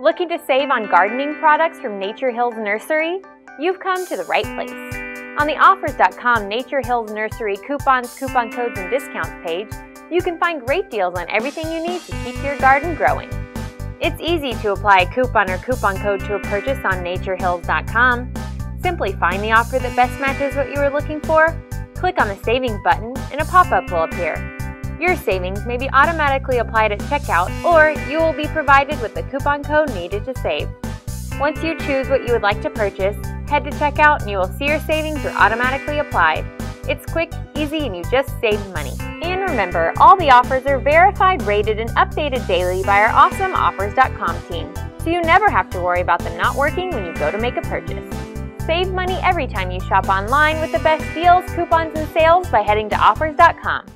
Looking to save on gardening products from Nature Hills Nursery? You've come to the right place. On the Offers.com Nature Hills Nursery coupons, coupon codes, and discounts page, you can find great deals on everything you need to keep your garden growing. It's easy to apply a coupon or coupon code to a purchase on naturehills.com. Simply find the offer that best matches what you are looking for, click on the Savings button, and a pop-up will appear. Your savings may be automatically applied at checkout, or you will be provided with the coupon code needed to save. Once you choose what you would like to purchase, head to checkout and you will see your savings are automatically applied. It's quick, easy, and you just saved money. And remember, all the offers are verified, rated, and updated daily by our awesome Offers.com team, so you never have to worry about them not working when you go to make a purchase. Save money every time you shop online with the best deals, coupons, and sales by heading to Offers.com.